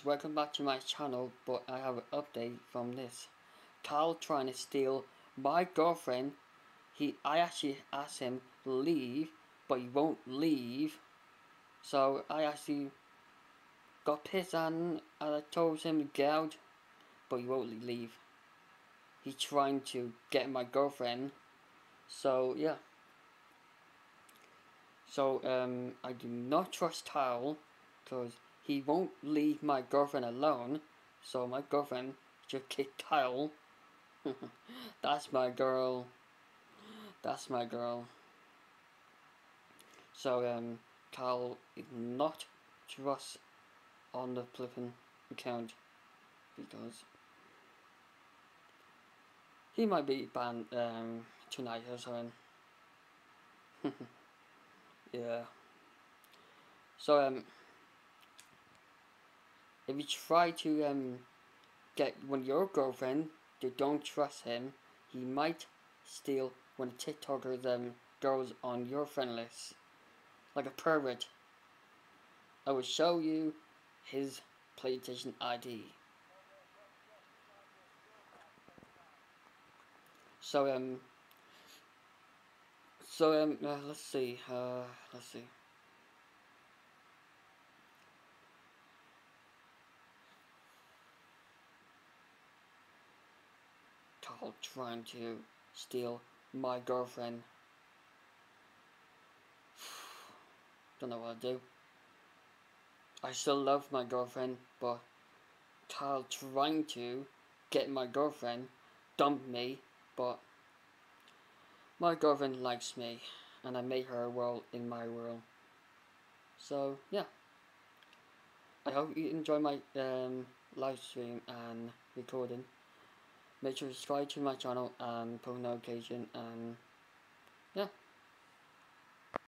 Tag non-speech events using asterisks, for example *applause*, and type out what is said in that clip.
guys, welcome back to my channel, but I have an update from this. Carl trying to steal my girlfriend. He, I actually asked him to leave, but he won't leave. So I actually got pissed and, I told him to get out, but he won't leave. He's trying to get my girlfriend. So yeah. So um, I do not trust Carl, because he won't leave my girlfriend alone, so my girlfriend should kick Kyle. *laughs* That's my girl. That's my girl. So, um, Kyle is not trust on the flipping account because he might be banned um, tonight or something. *laughs* yeah. So, um, if you try to um, get one of your girlfriend to don't trust him, he might steal one of TikTokers them girls on your friend list. Like a pervert. I will show you his PlayStation ID. So um so um uh, let's see uh let's see Carl trying to steal my girlfriend. *sighs* Don't know what to do. I still love my girlfriend, but Carl trying to get my girlfriend dump me, but my girlfriend likes me, and I made her world in my world. So, yeah. I hope you enjoy my um, live stream and recording. Make sure to subscribe to my channel and post notification and yeah.